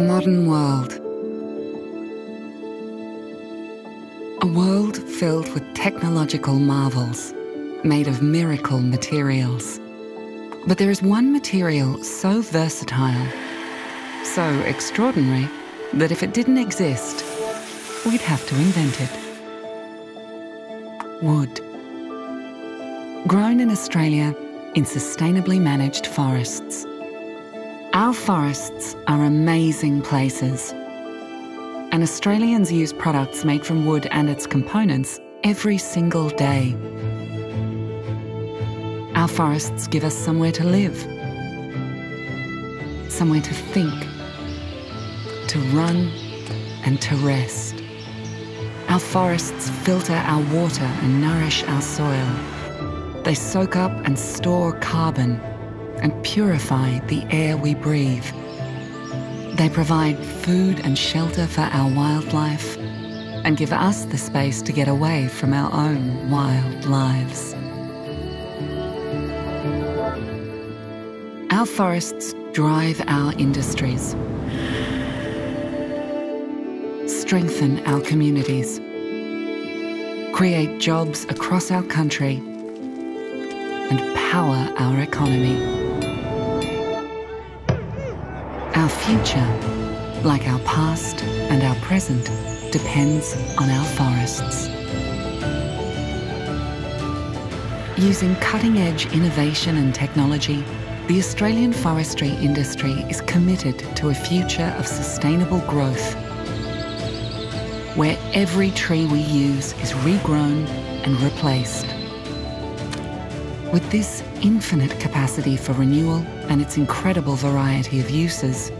modern world. A world filled with technological marvels, made of miracle materials. But there is one material so versatile, so extraordinary, that if it didn't exist, we'd have to invent it. Wood. Grown in Australia in sustainably managed forests. Our forests are amazing places. And Australians use products made from wood and its components every single day. Our forests give us somewhere to live, somewhere to think, to run, and to rest. Our forests filter our water and nourish our soil. They soak up and store carbon purify the air we breathe. They provide food and shelter for our wildlife and give us the space to get away from our own wild lives. Our forests drive our industries, strengthen our communities, create jobs across our country, and power our economy. Our future, like our past and our present, depends on our forests. Using cutting-edge innovation and technology, the Australian forestry industry is committed to a future of sustainable growth, where every tree we use is regrown and replaced. With this infinite capacity for renewal and its incredible variety of uses,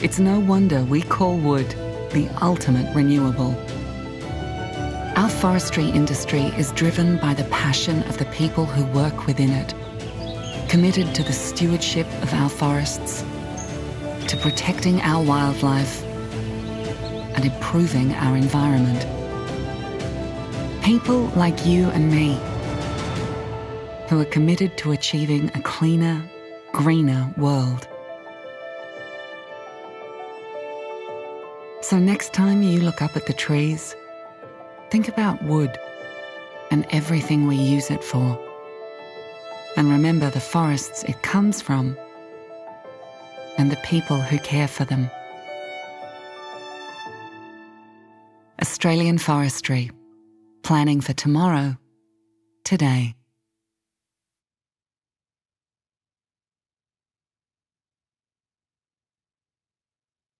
it's no wonder we call wood the ultimate renewable. Our forestry industry is driven by the passion of the people who work within it, committed to the stewardship of our forests, to protecting our wildlife, and improving our environment. People like you and me who are committed to achieving a cleaner, greener world. So next time you look up at the trees, think about wood and everything we use it for. And remember the forests it comes from and the people who care for them. Australian Forestry, planning for tomorrow, today.